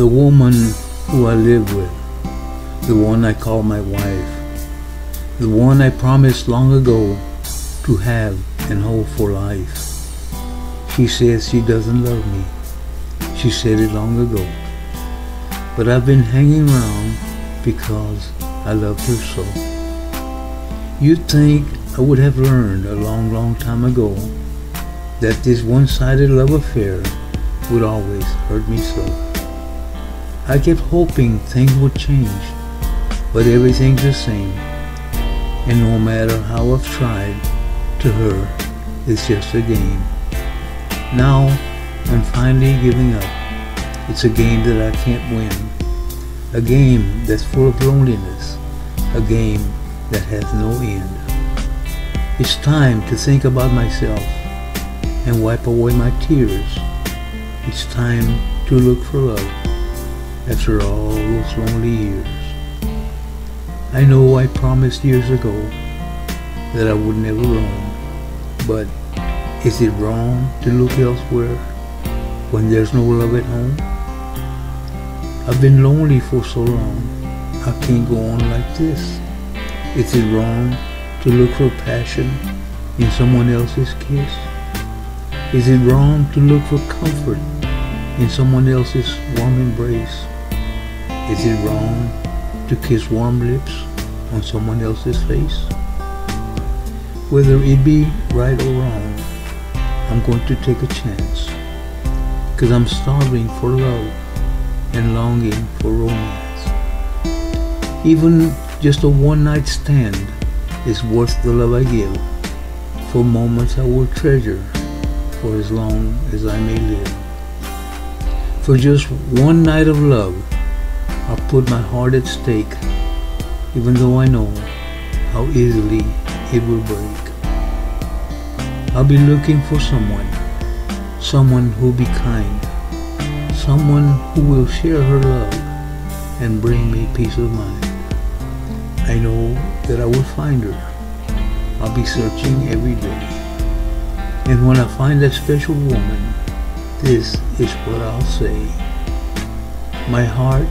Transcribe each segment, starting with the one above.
the woman who I live with, the one I call my wife, the one I promised long ago to have and hold for life. She says she doesn't love me. She said it long ago. But I've been hanging around because I loved her so. You'd think I would have learned a long, long time ago that this one-sided love affair would always hurt me so. I kept hoping things would change, but everything's the same. And no matter how I've tried, to her, it's just a game. Now, I'm finally giving up. It's a game that I can't win. A game that's full of loneliness. A game that has no end. It's time to think about myself and wipe away my tears. It's time to look for love after all those lonely years. I know I promised years ago that I would never roam, but is it wrong to look elsewhere when there's no love at home? I've been lonely for so long, I can't go on like this. Is it wrong to look for passion in someone else's kiss? Is it wrong to look for comfort in someone else's warm embrace? Is it wrong to kiss warm lips on someone else's face? Whether it be right or wrong, I'm going to take a chance. Cause I'm starving for love and longing for romance. Even just a one night stand is worth the love I give. For moments I will treasure for as long as I may live. For just one night of love, I'll put my heart at stake, even though I know how easily it will break. I'll be looking for someone, someone who'll be kind, someone who will share her love and bring me peace of mind. I know that I will find her. I'll be searching every day. And when I find that special woman, this is what I'll say. My heart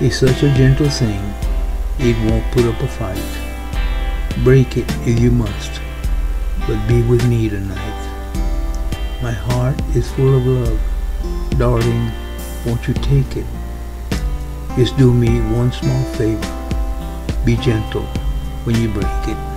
is such a gentle thing, it won't put up a fight. Break it if you must, but be with me tonight. My heart is full of love. Darling, won't you take it? Just do me one small favor. Be gentle when you break it.